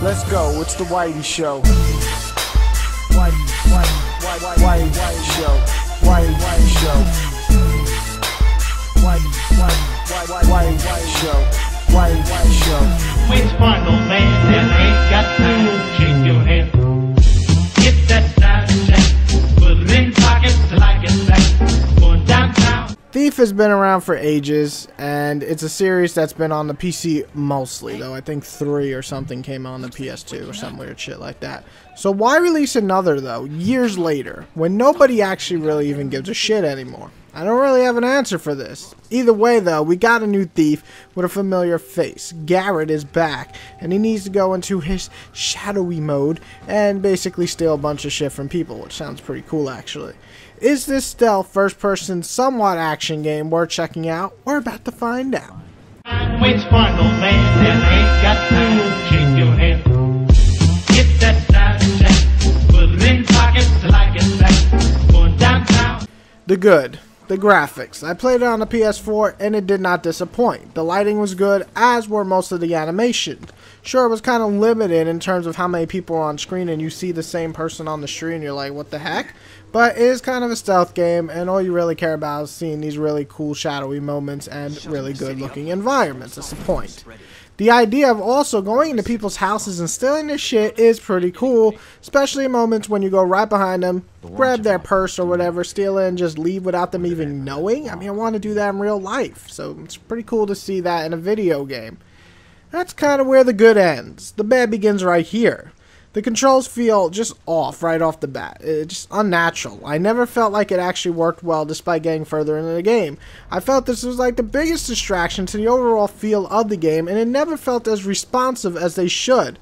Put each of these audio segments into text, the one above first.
Let's go, it's the Whitey Show. Whitey, Whitey, Whitey, Whitey, Whitey Show. Has been around for ages, and it's a series that's been on the PC mostly, though I think 3 or something came on the PS2 or some weird shit like that. So why release another, though, years later, when nobody actually really even gives a shit anymore? I don't really have an answer for this. Either way, though, we got a new thief with a familiar face. Garrett is back, and he needs to go into his shadowy mode and basically steal a bunch of shit from people, which sounds pretty cool, actually. Is this stealth first person somewhat action game worth checking out? We're about to find out. Man ain't got time to shake your hand? Get that side check, put it in pockets like it's back. Going downtown. The good. The graphics. I played it on the PS4 and it did not disappoint. The lighting was good, as were most of the animations. Sure, it was kind of limited in terms of how many people are on screen and you see the same person on the street and you're like, what the heck? But it is kind of a stealth game and all you really care about is seeing these really cool shadowy moments and really good looking environments. That's the point. The idea of also going into people's houses and stealing their shit is pretty cool, especially in moments when you go right behind them, grab their purse or whatever, steal it, and just leave without them even knowing. I mean, I want to do that in real life, so it's pretty cool to see that in a video game. That's kind of where the good ends. The bad begins right here. The controls feel just off right off the bat. It's just unnatural. I never felt like it actually worked well despite getting further into the game. I felt this was like the biggest distraction to the overall feel of the game and it never felt as responsive as they should.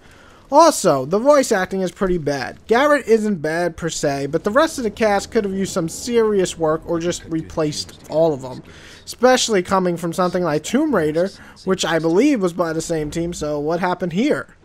Also, the voice acting is pretty bad. Garrett isn't bad per se, but the rest of the cast could have used some serious work or just replaced all of them. Especially coming from something like Tomb Raider, which I believe was by the same team, so what happened here?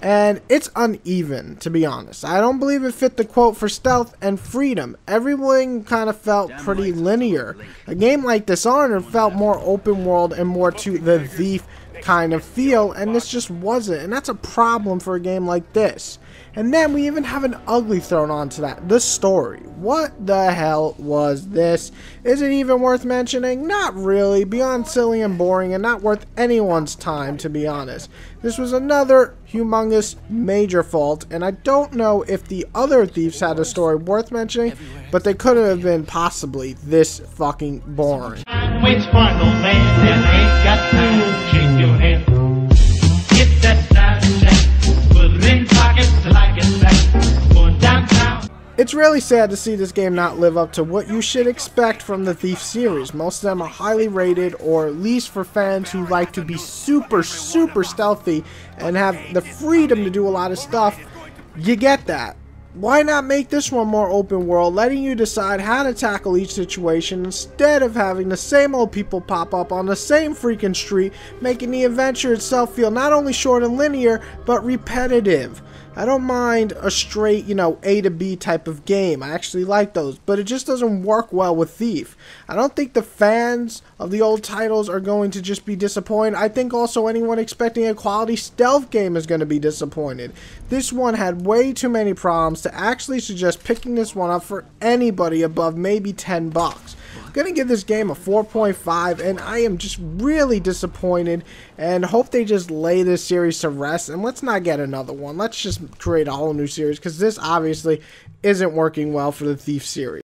and it's uneven to be honest. I don't believe it fit the quote for stealth and freedom. Everything kind of felt pretty linear. A game like Dishonored felt more open world and more to the thief kind of feel, and this just wasn't, and that's a problem for a game like this. And then we even have an ugly thrown onto that. The story. What the hell was this? Is it even worth mentioning? Not really. Beyond silly and boring and not worth anyone's time, to be honest. This was another humongous major fault, and I don't know if the other thieves had a story worth mentioning, but they couldn't have been possibly this fucking boring. Really sad to see this game not live up to what you should expect from the Thief series. Most of them are highly rated, or at least for fans who like to be super, super stealthy and have the freedom to do a lot of stuff. You get that. Why not make this one more open world, letting you decide how to tackle each situation instead of having the same old people pop up on the same freaking street, making the adventure itself feel not only short and linear, but repetitive. I don't mind a straight, you know, A to B type of game. I actually like those, but it just doesn't work well with Thief. I don't think the fans of the old titles are going to just be disappointed. I think also anyone expecting a quality stealth game is going to be disappointed. This one had way too many problems to actually suggest picking this one up for anybody above maybe 10 bucks. Gonna give this game a 4.5 and I am just really disappointed and hope they just lay this series to rest and let's not get another one. Let's just create a whole new series because this obviously isn't working well for the thief series